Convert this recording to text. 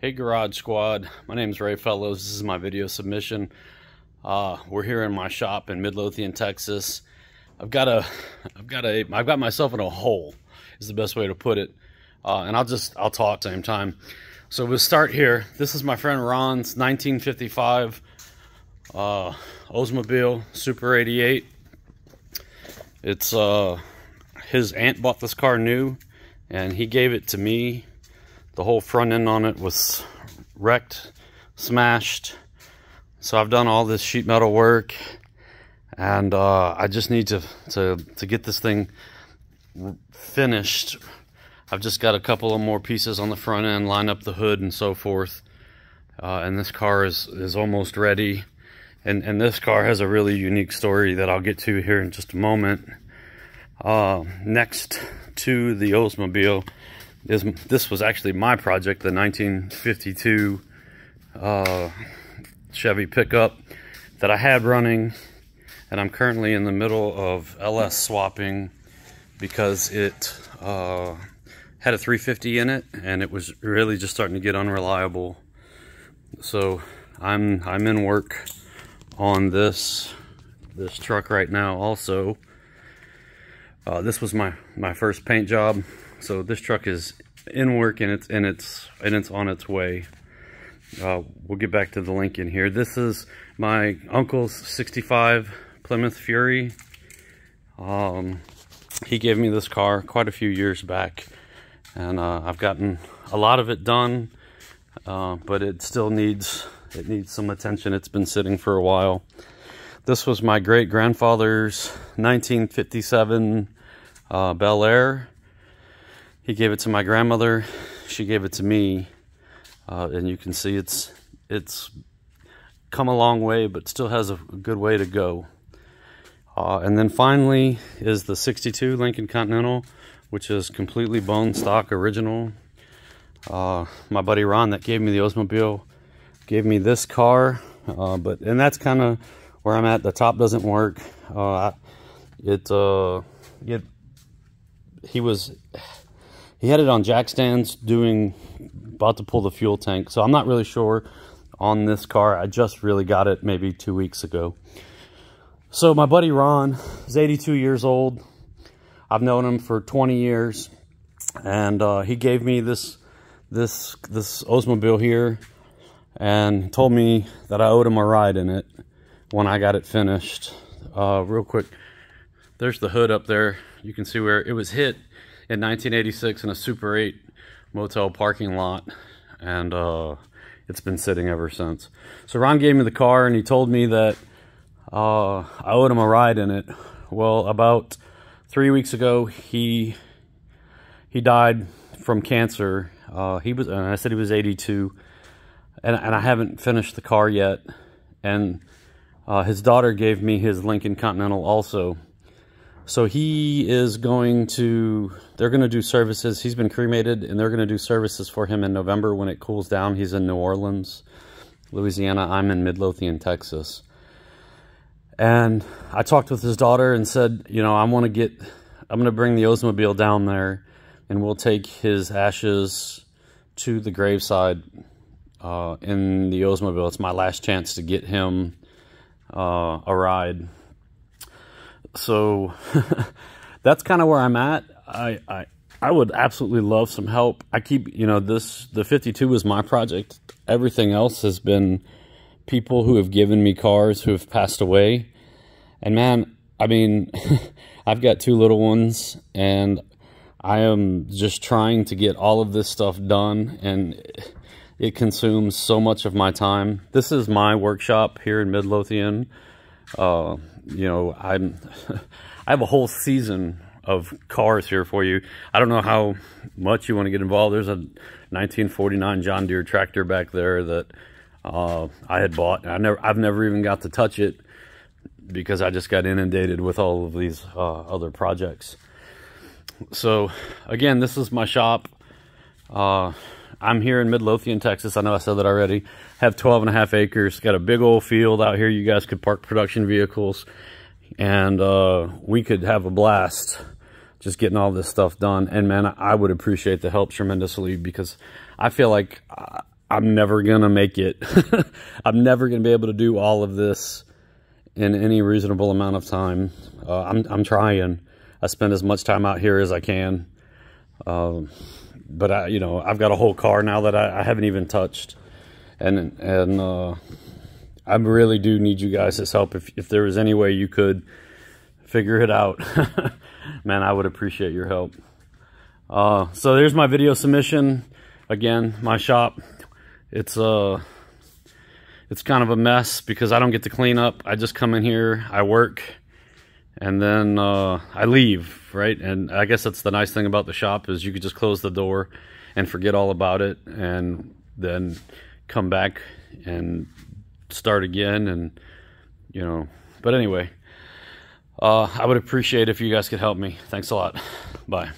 Hey Garage Squad, my name is Ray Fellows. This is my video submission. Uh, we're here in my shop in Midlothian, Texas. I've got a, I've got a, I've got myself in a hole. Is the best way to put it. Uh, and I'll just, I'll talk same time. So we'll start here. This is my friend Ron's 1955 uh, Oldsmobile Super 88. It's uh, his aunt bought this car new, and he gave it to me the whole front end on it was wrecked, smashed. So I've done all this sheet metal work and uh, I just need to, to, to get this thing finished. I've just got a couple of more pieces on the front end, line up the hood and so forth. Uh, and this car is, is almost ready. And, and this car has a really unique story that I'll get to here in just a moment. Uh, next to the Oldsmobile is this was actually my project, the 1952 uh, Chevy pickup that I had running, and I'm currently in the middle of LS swapping because it uh, had a 350 in it, and it was really just starting to get unreliable. So I'm I'm in work on this this truck right now. Also, uh, this was my my first paint job so this truck is in work and it's and it's and it's on its way. Uh, we'll get back to the Lincoln here. This is my uncle's 65 Plymouth Fury. Um, he gave me this car quite a few years back and uh, I've gotten a lot of it done uh, but it still needs it needs some attention it's been sitting for a while this was my great grandfather's 1957 uh, Bel Air he gave it to my grandmother. She gave it to me. Uh, and you can see it's it's come a long way, but still has a good way to go. Uh, and then finally is the 62 Lincoln Continental, which is completely bone stock original. Uh, my buddy Ron that gave me the Oldsmobile gave me this car, uh, but and that's kind of where I'm at. The top doesn't work. Uh, it, uh, it, he was he had it on jack stands doing about to pull the fuel tank. So i'm not really sure on this car. I just really got it maybe two weeks ago. So my buddy ron is 82 years old. I've known him for 20 years. And uh, he gave me this this this oldsmobile here and told me that i owed him a ride in it when i got it finished. Uh, real quick there's the hood up there. You can see where it was hit in 1986 in a Super 8 motel parking lot, and uh, it's been sitting ever since. So Ron gave me the car, and he told me that uh, I owed him a ride in it. Well, about three weeks ago, he he died from cancer. Uh, he was, and I said he was 82, and, and I haven't finished the car yet. And uh, his daughter gave me his Lincoln Continental also. So he is going to, they're going to do services. He's been cremated and they're going to do services for him in November when it cools down. He's in New Orleans, Louisiana. I'm in Midlothian, Texas. And I talked with his daughter and said, you know, I want to get, I'm going to bring the Oldsmobile down there and we'll take his ashes to the graveside uh, in the Oldsmobile. It's my last chance to get him uh, a ride so that's kind of where I'm at. I, I I would absolutely love some help. I keep, you know, this the 52 is my project. Everything else has been people who have given me cars who have passed away. And man, I mean, I've got two little ones and I am just trying to get all of this stuff done and it consumes so much of my time. This is my workshop here in Midlothian. Uh, you know, I'm, I have a whole season of cars here for you. I don't know how much you want to get involved. There's a 1949 John Deere tractor back there that uh, I had bought. I never, I've never even got to touch it because I just got inundated with all of these uh, other projects. So again, this is my shop. Uh, I'm here in Midlothian, Texas. I know I said that already. Have 12 and a half acres. Got a big old field out here. You guys could park production vehicles. And uh, we could have a blast just getting all this stuff done. And man, I would appreciate the help tremendously because I feel like I'm never going to make it. I'm never going to be able to do all of this in any reasonable amount of time. Uh, I'm, I'm trying. I spend as much time out here as I can. Um, but I, you know, I've got a whole car now that I, I haven't even touched. And, and, uh, I really do need you guys' help. If, if there was any way you could figure it out, man, I would appreciate your help. Uh, so there's my video submission. Again, my shop. It's uh, it's kind of a mess because I don't get to clean up. I just come in here, I work, and then uh, I leave, right? And I guess that's the nice thing about the shop is you could just close the door and forget all about it, and then come back and start again, and you know. But anyway, uh, I would appreciate if you guys could help me. Thanks a lot. Bye.